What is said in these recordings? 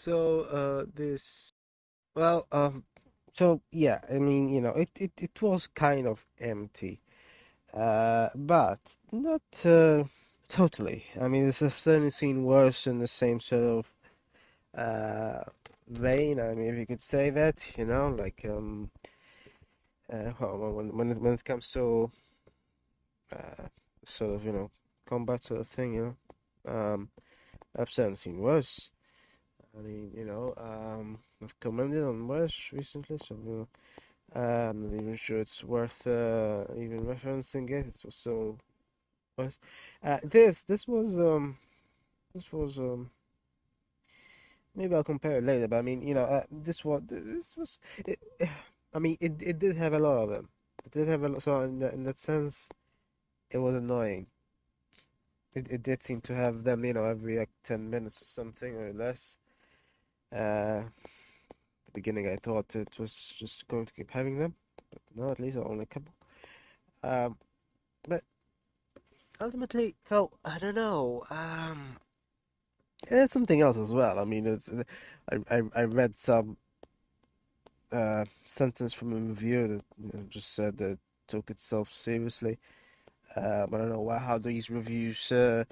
So, uh, this, well, um, so yeah, I mean, you know, it, it, it was kind of empty, uh, but not uh, totally. I mean, it's certainly seen worse in the same sort of uh, vein. I mean, if you could say that, you know, like um, uh, well, when when it, when it comes to uh, sort of, you know, combat sort of thing, you know, um, I've certainly seen worse. I mean, you know, um, I've commented on worse recently, so you know, I'm not even sure it's worth uh, even referencing it. It was so worse. Uh, this this was um this was um maybe I'll compare it later, but I mean, you know, uh, this was this was it, I mean, it it did have a lot of them. It did have a lot, so in that in that sense, it was annoying. It it did seem to have them, you know, every like 10 minutes or something or less. Uh, the beginning I thought it was just going to keep having them, but no, at least only a couple. Um, but ultimately felt I don't know. Um, it's something else as well. I mean, it's I I, I read some uh sentence from a review that you know, just said that it took itself seriously. Um, I don't know why, how these reviews uh,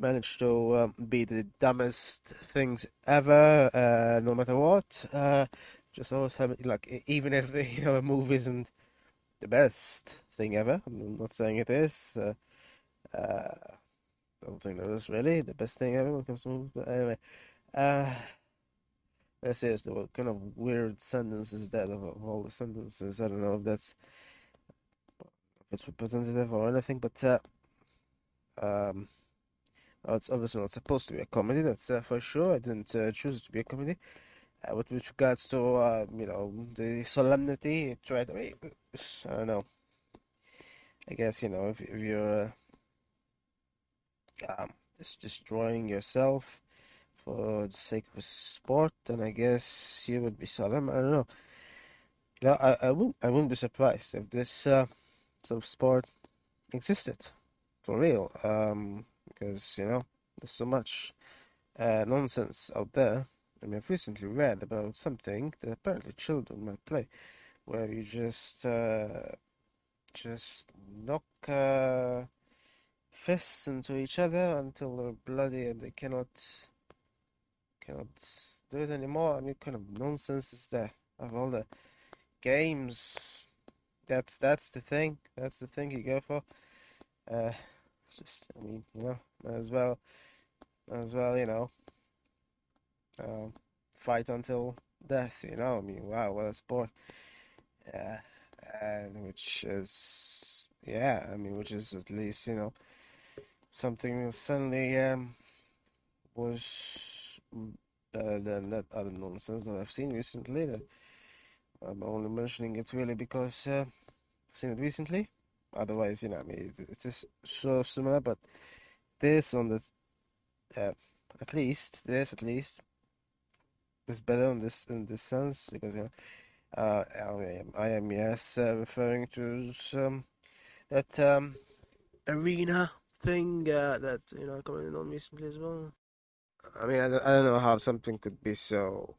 manage to um, be the dumbest things ever, uh, no matter what. Uh, just always have like even if you know a movie isn't the best thing ever. I'm not saying it is. Uh, uh, I don't think that is really the best thing ever when it comes to movies. But anyway, uh, this is the kind of weird sentence is that of, of all the sentences. I don't know if that's if it's representative or anything, but uh, um. Uh, it's obviously not supposed to be a comedy, that's uh, for sure. I didn't uh, choose it to be a comedy. Uh, with, regards to, uh, you know, the solemnity, it tried, I mean, I don't know. I guess, you know, if, if you're uh, um, just destroying yourself for the sake of a sport, then I guess you would be solemn. I don't know. You know, I, I, wouldn't, I wouldn't be surprised if this uh, sort of sport existed for real. Um, because you know there's so much uh, nonsense out there. I mean, I've recently read about something that apparently children might play, where you just uh, just knock uh, fists into each other until they're bloody and they cannot cannot do it anymore. I mean, kind of nonsense is there of all the games? That's that's the thing. That's the thing you go for. Uh, just, I mean, you know, as well, as well, you know, um, fight until death. You know, I mean, wow, what a sport. Yeah, and which is, yeah, I mean, which is at least, you know, something suddenly um, was better than that other nonsense that I've seen recently. That I'm only mentioning it really because uh, I've seen it recently. Otherwise, you know, I mean, it's just so similar, but this on the, uh, at least, this at least is better on this in this sense because, you know, uh, I am, yes, uh, referring to some, that, um, arena thing, uh, that, you know, coming on recently as well. I mean, I don't, I don't know how something could be so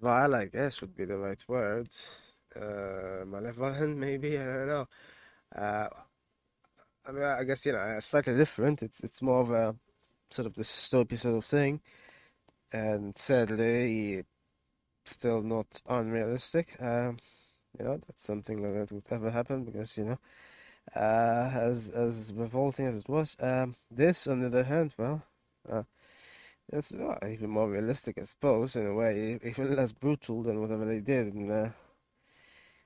vile, I guess would be the right word. Uh, malevolent, maybe, I don't know. Uh, I mean, I guess you know, slightly different. It's it's more of a sort of dystopia sort of thing, and sadly, still not unrealistic. Um, you know, that's something that would ever happen because you know, uh, as as revolting as it was, um, this on the other hand, well, uh, it's uh, even more realistic, I suppose, in a way, even less brutal than whatever they did in the,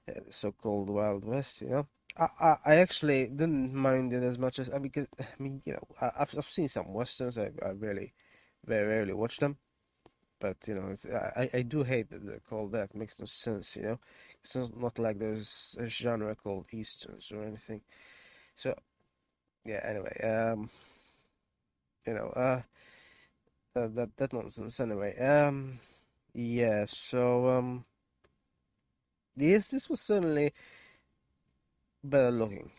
the so-called Wild West. You know. I, I actually didn't mind it as much as I because I mean you know I, I've I've seen some westerns I I really very rarely watch them. But you know I I do hate that they're called that makes no sense you know? It's not, not like there's a genre called easterns or anything. So yeah anyway um you know uh, uh that that nonsense anyway um yeah so um yes this was certainly better looking.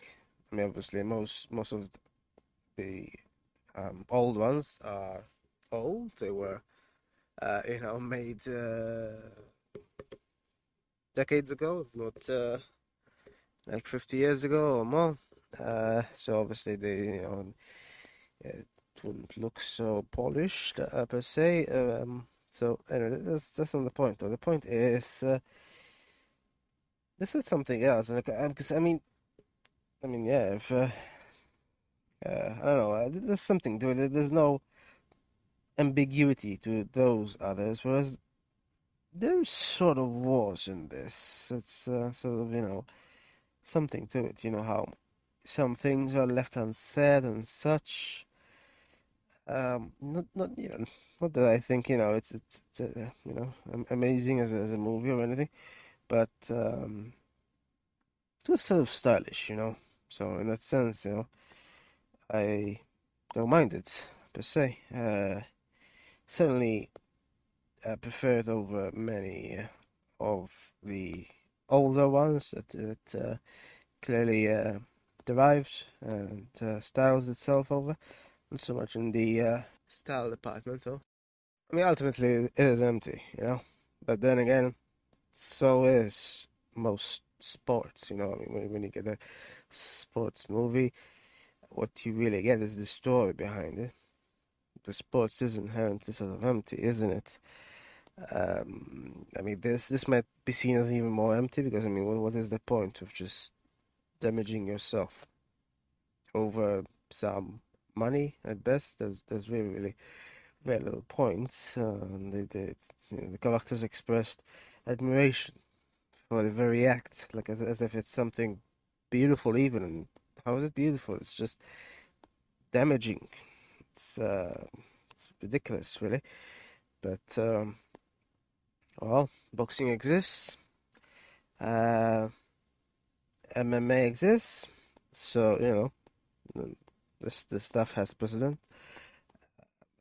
I mean, obviously, most most of the um, old ones are old. They were uh, you know, made uh, decades ago, if not uh, like 50 years ago or more. Uh, so obviously they, you know, it wouldn't look so polished uh, per se. Um, so anyway, that's that's not the point. Though the point is, uh, this is something else, and because I mean, I mean, yeah, if uh, uh, I don't know, uh, there's something to it. There's no ambiguity to those others, whereas there sort of was in this. It's uh, sort of, you know, something to it. You know how some things are left unsaid and such. Um, not, not, you know, not that I think, you know, it's, it's, it's uh, you know, amazing as a, as a movie or anything, but um, it was sort of stylish, you know. So in that sense, you know, I don't mind it per se. Uh, certainly uh, preferred over many of the older ones that it uh, clearly uh, derived and uh, styles itself over, not so much in the uh, style department though. I mean, ultimately it is empty, you know. But then again, so is most sports, you know. I mean, when, when you get a sports movie, what you really get is the story behind it. The sports is inherently sort of empty, isn't it? Um, I mean, this this might be seen as even more empty because I mean, what, what is the point of just damaging yourself over some money at best? There's there's really really very little points. Uh, the the, you know, the characters expressed admiration the very act, like as as if it's something beautiful. Even and how is it beautiful? It's just damaging. It's uh, it's ridiculous, really. But um, well, boxing exists. Uh, MMA exists. So, you know, this this stuff has precedent.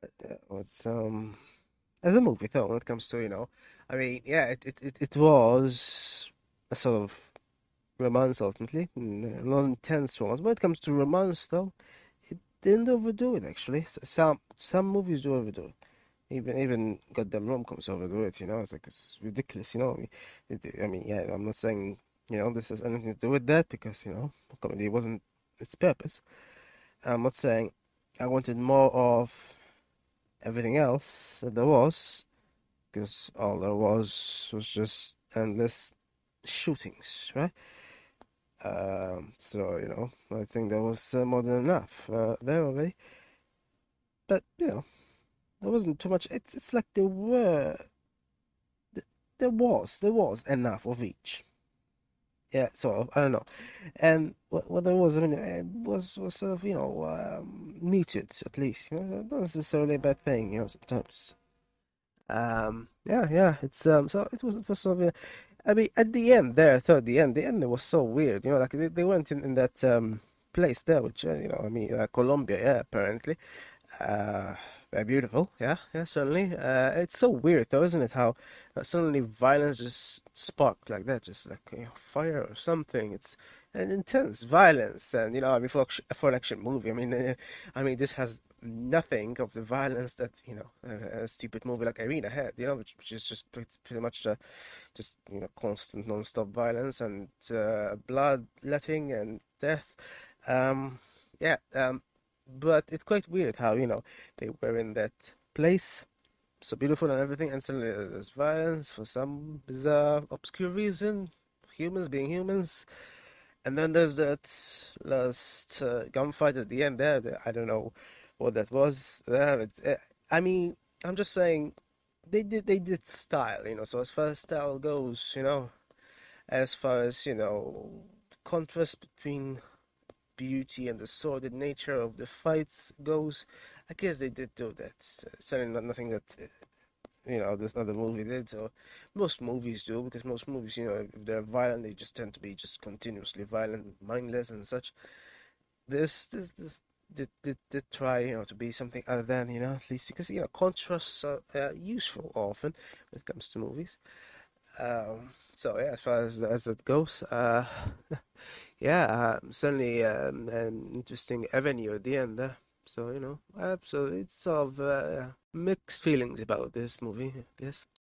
Uh, what's um as a movie though, when it comes to, you know, I mean, yeah, it it, it, it was a sort of romance ultimately, mm, uh, not intense romance. When it comes to romance though, it didn't overdo it actually. Some some movies do overdo it. Even even goddamn rom coms overdo it, you know. It's like it's ridiculous, you know. I mean, it, I mean, yeah, I'm not saying you know this has anything to do with that because you know comedy wasn't its purpose. I'm not saying I wanted more of everything else that there was because all there was was just endless shootings, right? Um, so you know, I think there was uh, more than enough uh, there already. But you know, there wasn't too much. It's it's like there were, there was there was enough of each. Yeah, of. I don't know, and what what there was, I mean, it was was sort of you know um, muted at least. You know, not necessarily a bad thing. You know, sometimes. Um, yeah, yeah. It's um. So it was it was sort of. Uh, I mean, at the end there, third the end, the end it was so weird. You know, like they, they went in in that um place there, which uh, you know, I mean, uh, Colombia, yeah, apparently. Uh, they're beautiful, yeah, yeah, certainly. Uh, it's so weird though, isn't it? How uh, suddenly violence just sparked like that, just like you know, fire or something. It's an intense violence, and you know, I mean, for for an action movie, I mean, uh, I mean, this has nothing of the violence that you know a, a stupid movie like arena had, you know, which, which is just pretty, pretty much uh, just you know constant non-stop violence and uh, bloodletting and death. Um, yeah, um, but it's quite weird how, you know, they were in that place, so beautiful and everything, and suddenly there's violence for some bizarre, obscure reason, humans being humans. And then there's that last uh, gunfight at the end there. I don't know what that was. There, uh, I mean, I'm just saying they did they did style, you know. So as far as style goes, you know, as far as you know, contrast between beauty and the sordid nature of the fights goes, I guess they did do that. Certainly not nothing that you know this other movie did. Or most movies do because most movies, you know, if they're violent, they just tend to be just continuously violent, mindless, and such. This this this did, did, did try you know to be something other than you know at least because you know contrasts are uh, useful often when it comes to movies. Um, so yeah, as far as as it goes, uh, yeah, uh, certainly um, an interesting avenue at the end. So you know, so it's sort of uh, mixed feelings about this movie, I guess.